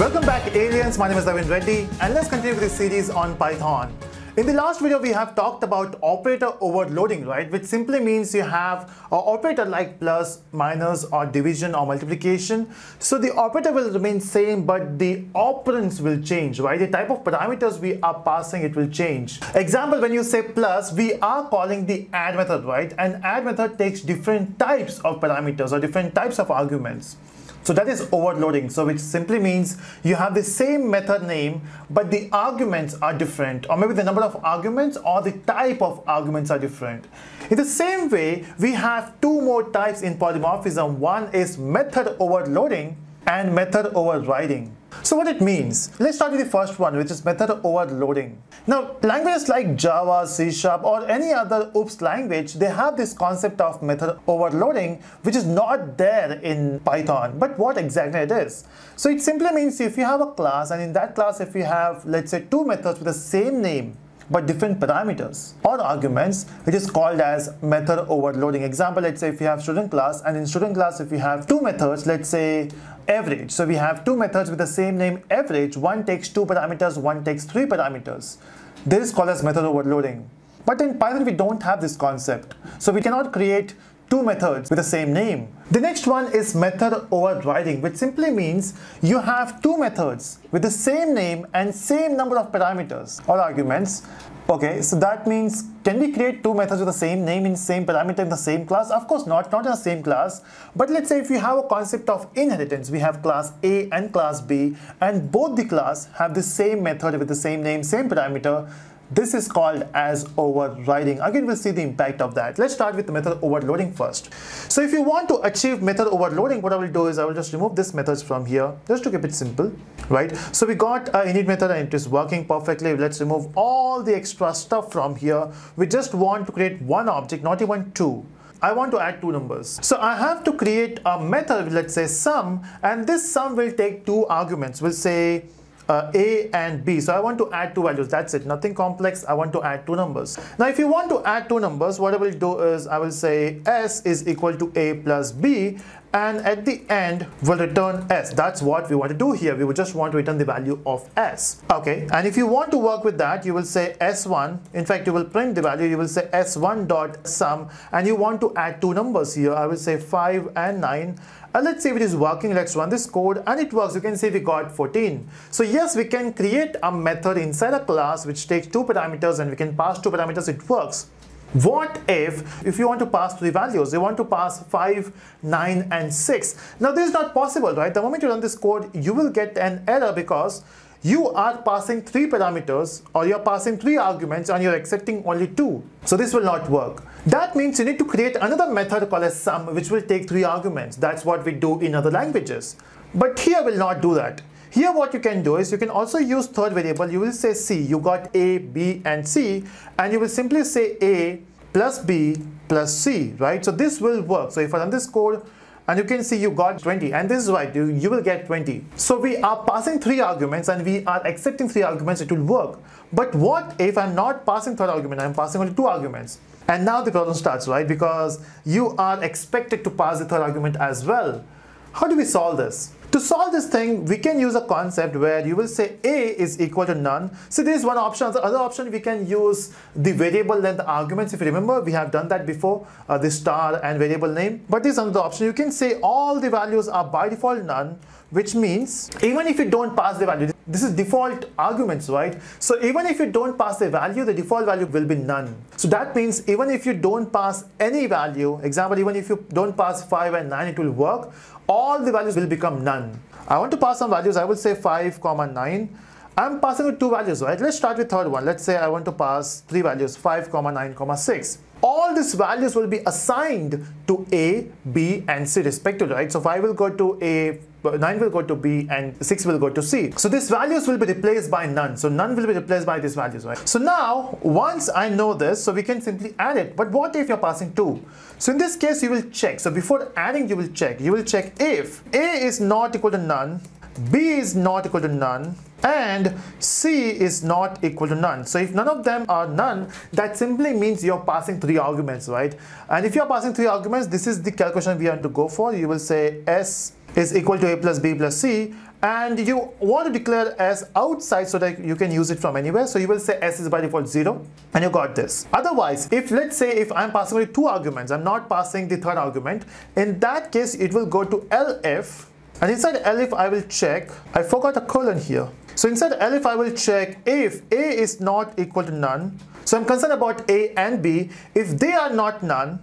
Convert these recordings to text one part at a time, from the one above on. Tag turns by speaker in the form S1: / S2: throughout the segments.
S1: Welcome back aliens, my name is Navin Reddy and let's continue with this series on Python. In the last video, we have talked about operator overloading, right? Which simply means you have an operator like plus, minus, or division or multiplication. So the operator will remain same, but the operands will change, right? The type of parameters we are passing, it will change. Example, when you say plus, we are calling the add method, right? And add method takes different types of parameters or different types of arguments. So that is overloading. So which simply means you have the same method name, but the arguments are different, or maybe the number of arguments or the type of arguments are different. In the same way, we have two more types in polymorphism. One is method overloading and method overriding. So what it means, let's start with the first one, which is method overloading. Now, languages like Java, C Sharp, or any other OOPS language, they have this concept of method overloading, which is not there in Python. But what exactly it is? So it simply means if you have a class, and in that class, if you have, let's say, two methods with the same name, but different parameters or arguments which is called as method overloading example let's say if you have student class and in student class if you have two methods let's say average. So we have two methods with the same name average. One takes two parameters, one takes three parameters. This is called as method overloading. But in Python, we don't have this concept. So we cannot create two methods with the same name. The next one is method overriding, which simply means you have two methods with the same name and same number of parameters or arguments Okay, so that means can we create two methods with the same name in same parameter in the same class? Of course not, not in the same class. But let's say if we have a concept of inheritance, we have class A and class B and both the class have the same method with the same name, same parameter, this is called as overriding. Again, we'll see the impact of that. Let's start with the method overloading first. So if you want to achieve method overloading, what I will do is I will just remove this methods from here, just to keep it simple, right? So we got a init method and it is working perfectly. Let's remove all the extra stuff from here. We just want to create one object, not even two. I want to add two numbers. So I have to create a method, let's say sum, and this sum will take two arguments. We'll say uh, a and b. So I want to add two values. That's it. Nothing complex. I want to add two numbers. Now, if you want to add two numbers, what I will do is I will say s is equal to a plus b and at the end we'll return s. That's what we want to do here. We would just want to return the value of s. Okay. And if you want to work with that you will say s1 in fact you will print the value. You will say s1 dot sum. And you want to add two numbers here. I will say 5 and 9 and let's see if it is working. Let's run this code. And it works. You can see we got 14 so yes we can create a method inside a class which takes two parameters and we can pass two parameters. It works what if, if you want to pass three values, you want to pass 5, 9 and 6. Now this is not possible, right? The moment you run this code, you will get an error because you are passing three parameters or you're passing three arguments and you're accepting only two. So this will not work. That means you need to create another method called as sum which will take three arguments. That's what we do in other languages. But here we'll not do that. Here what you can do is you can also use third variable. You will say C. You got A, B and C. And you will simply say A plus B plus C, right? So this will work. So if I run this code, and you can see you got 20 and this is right you, you will get 20 so we are passing three arguments and we are accepting three arguments. It will work. But what if i'm not passing third argument? I'm passing only two arguments. And now the problem starts right? Because you are expected to pass the third argument as well. How do we solve this to solve this thing, we can use a concept where you will say A is equal to none. So there is one option. The other option, we can use the variable length arguments. If you remember, we have done that before, uh, the star and variable name. But this is another option. You can say all the values are by default none, which means even if you don't pass the value, this is default arguments, right? So even if you don't pass the value, the default value will be none. So that means even if you don't pass any value, example, even if you don't pass 5 and 9, it will work all the values will become none. I want to pass some values. I will say 5 comma 9. I'm passing with two values, right? Let's start with third one. Let's say I want to pass three values, 5 comma 9 comma 6. All these values will be assigned to A, B, and C respectively, right? So 5 will go to A, 9 will go to B and 6 will go to C. So these values will be replaced by none. So none will be replaced by these values, right? So now, once I know this, so we can simply add it. But what if you're passing 2? So in this case, you will check. So before adding, you will check. You will check if A is not equal to none, B is not equal to none, and C is not equal to none. So if none of them are none, that simply means you're passing three arguments, right? And if you're passing three arguments, this is the calculation we have to go for. You will say S is equal to a plus b plus c and you want to declare s outside so that you can use it from anywhere so you will say s is by default 0 and you got this otherwise if let's say if i'm passing only two arguments i'm not passing the third argument in that case it will go to elif and inside elif i will check. I forgot a colon here. So inside elif i will check if a is not equal to none. So i'm concerned about a and b. If they are not none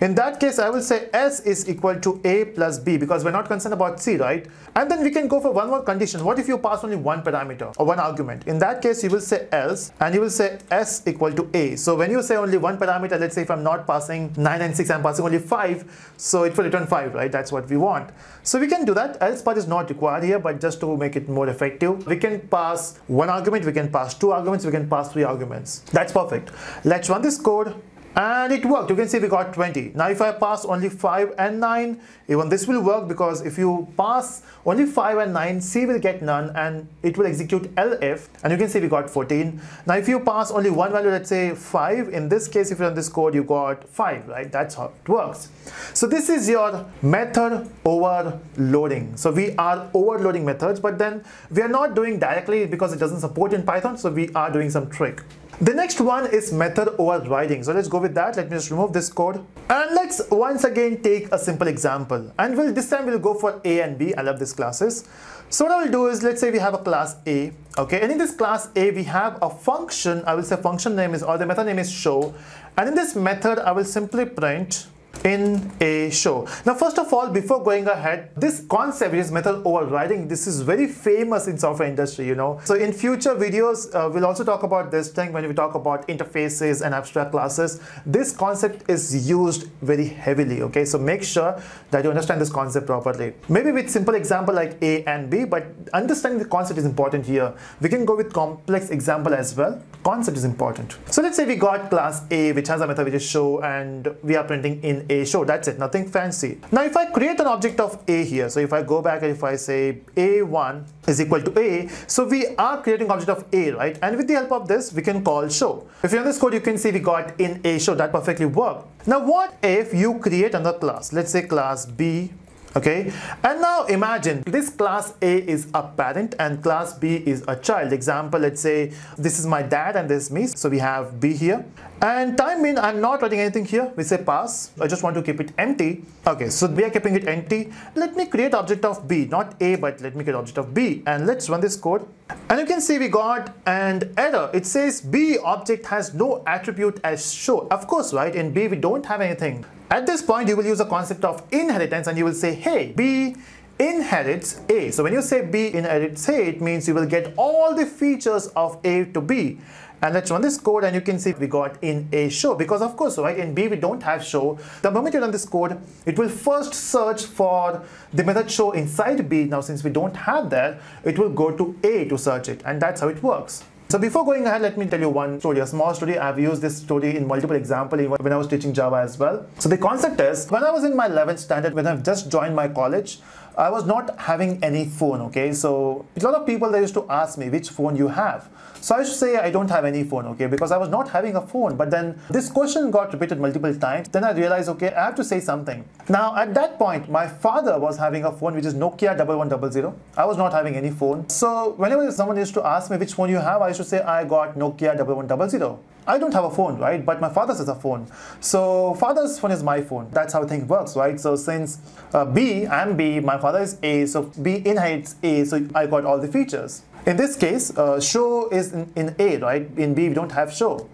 S1: in that case, I will say S is equal to A plus B because we're not concerned about C, right? And then we can go for one more condition. What if you pass only one parameter or one argument? In that case, you will say else and you will say S equal to A. So when you say only one parameter, let's say if I'm not passing 9 and 6, I'm passing only 5. So it will return 5, right? That's what we want. So we can do that. Else part is not required here, but just to make it more effective, we can pass one argument, we can pass two arguments, we can pass three arguments. That's perfect. Let's run this code and it worked. You can see we got 20 now if I pass only 5 and 9 even this will work because if you pass only 5 and 9 C will get none and it will execute elif and you can see we got 14 now if you pass only one value let's say 5 in this case if you run this code you got 5 right? That's how it works. So this is your method overloading. So we are overloading methods but then we are not doing directly because it doesn't support in Python so we are doing some trick the next one is method overriding. So let's go with that. Let me just remove this code. And let's once again take a simple example. And we'll, this time we'll go for A and B. I love these classes. So what I will do is, let's say we have a class A, okay? And in this class A, we have a function, I will say function name is, or the method name is show. And in this method, I will simply print in a show. Now, first of all, before going ahead, this concept is method overriding. This is very famous in software industry, you know. So in future videos, uh, we'll also talk about this thing when we talk about interfaces and abstract classes. This concept is used very heavily, okay? So make sure that you understand this concept properly. Maybe with simple example like A and B, but understanding the concept is important here. We can go with complex example as well. Concept is important. So let's say we got class A, which has a method which is show, and we are printing in a show. That's it. Nothing fancy. Now if I create an object of a here so if I go back and if I say a1 is equal to a so we are creating object of a right? And with the help of this we can call show. If you run this code you can see we got in a show. That perfectly worked. Now what if you create another class? Let's say class b okay? And now imagine this class a is a parent and class b is a child. Example let's say this is my dad and this is me. So we have b here and time in i'm not writing anything here. We say pass. I just want to keep it empty. Okay so we are keeping it empty. Let me create object of b not a but let me create object of b. And let's run this code. And you can see we got an error. It says b object has no attribute as show. Of course right? In b we don't have anything. At this point, you will use the concept of inheritance and you will say, hey, B inherits A. So when you say B inherits A, it means you will get all the features of A to B. And let's run this code and you can see we got in a show because of course, right, in B we don't have show. The moment you run this code, it will first search for the method show inside B. Now since we don't have that, it will go to A to search it and that's how it works. So before going ahead, let me tell you one story, a small story. I've used this story in multiple examples when I was teaching Java as well. So the concept is, when I was in my 11th standard, when I've just joined my college, I was not having any phone, okay? So a lot of people, they used to ask me, which phone you have? So I used to say I don't have any phone, okay, because I was not having a phone. But then this question got repeated multiple times. Then I realized, okay, I have to say something. Now at that point, my father was having a phone which is Nokia 1100. I was not having any phone. So whenever someone used to ask me which phone you have, I used to say I got Nokia 1100. I don't have a phone, right? But my father has a phone. So father's phone is my phone. That's how things works, right? So since uh, B, I'm B, my father is A, so B inherits A, so I got all the features. In this case, uh, show is in, in A, right? In B, we don't have show.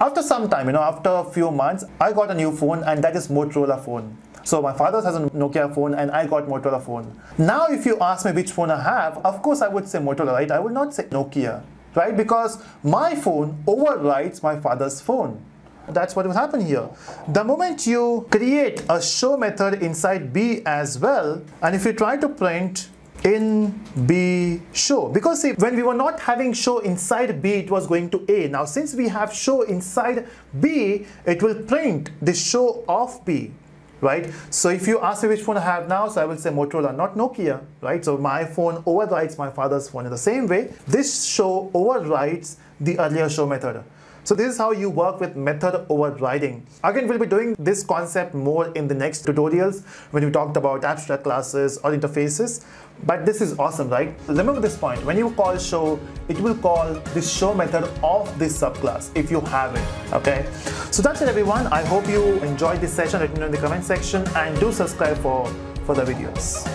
S1: After some time, you know, after a few months, I got a new phone and that is Motorola phone. So my father has a Nokia phone and I got Motorola phone. Now if you ask me which phone I have, of course I would say Motorola, right? I would not say Nokia, right? Because my phone overrides my father's phone. That's what will happen here. The moment you create a show method inside B as well, and if you try to print in B show because see when we were not having show inside B it was going to A now since we have show inside B it will print the show of B right? So if you ask me which phone I have now so I will say Motorola not Nokia right? So my phone overrides my father's phone in the same way. This show overrides the earlier show method So this is how you work with method overriding. Again, we'll be doing this concept more in the next tutorials when we talked about abstract classes or interfaces. But this is awesome, right? Remember this point. When you call show, it will call this show method of this subclass if you have it, okay? So that's it everyone. I hope you enjoyed this session. Let me know in the comment section and do subscribe for further videos.